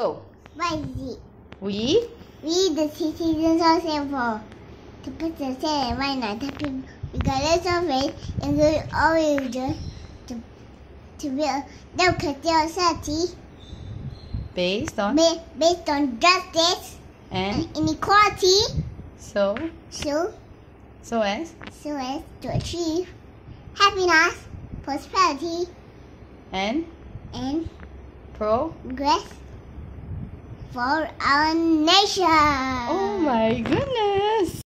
Go. What is it? We? We the citizens of Singapore to put the and wine and tapping regardless of race and all religion to to build democratic society based on? Ba- based on justice and? and inequality. So? So? So as? So as to achieve happiness, prosperity. And? And? Progress for our nation. Oh my goodness.